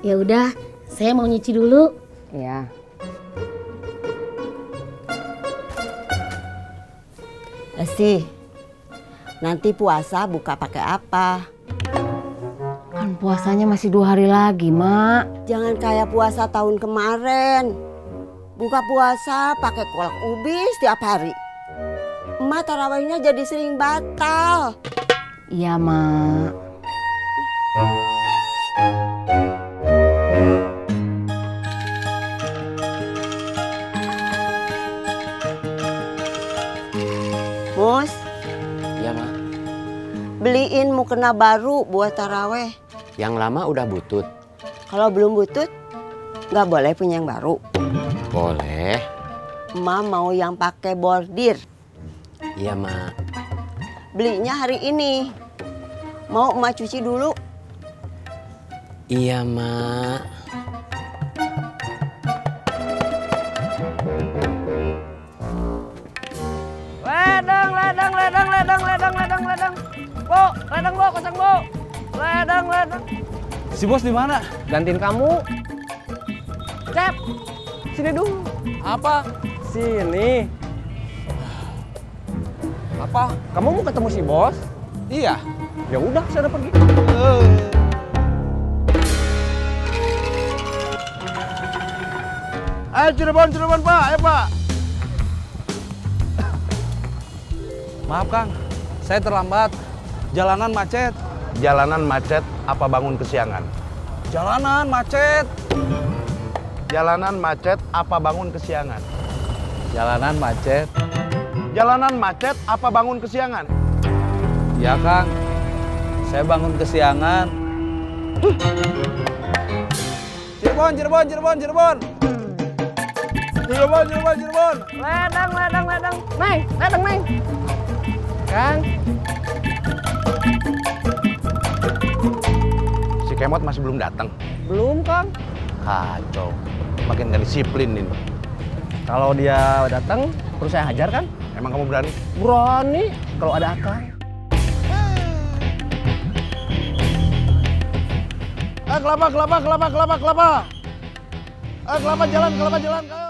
Ya udah, saya mau nyuci dulu. Iya. Esi, nanti puasa buka pakai apa? Kan puasanya masih dua hari lagi, Mak. Jangan kayak puasa tahun kemarin. Buka puasa pakai kolak ubi setiap hari. Emak tarawihnya jadi sering batal. Iya, Mak. Mus, Iya, Mak. beliin mukena baru buat taraweh. Yang lama udah butut. Kalau belum butut, nggak boleh punya yang baru. Boleh. Emak mau yang pakai bordir. Iya, Mak. Belinya hari ini. Mau emak cuci dulu? Iya, Mak. Ledang, ledang, ledang, ledang, ledang, ledang. Bu, ledang bu, kosong bu. Ledang, ledang. Si bos di mana? Gantiin kamu. Cep, sini dulu. Apa? Sini. Apa? Kamu mau ketemu si bos? Iya. Ya udah, saya udah pergi. Ayo Cirebon, Cirebon Pak, ayo Pak. Maaf Kang, saya terlambat. Jalanan macet. Jalanan macet apa bangun kesiangan? Jalanan macet. Jalanan macet apa bangun kesiangan? Jalanan macet. Jalanan macet apa bangun kesiangan? Ya Kang, saya bangun kesiangan. Cirebon, Cirebon, Cirebon, Cirebon. Cirebon, Cirebon, Cirebon. Ledang, ledang, ledang. Neng, ledang, neng. Kang, Si Kemot masih belum datang. belum Kang. Kacau. Makin gak disiplin ini. Kalau dia datang, terus saya hajar kan? Emang kamu berani? Berani kalau ada akang. Eh, kelapa, kelapa, kelapa, kelapa, kelapa. Eh, kelapa jalan, kelapa jalan. Ayo.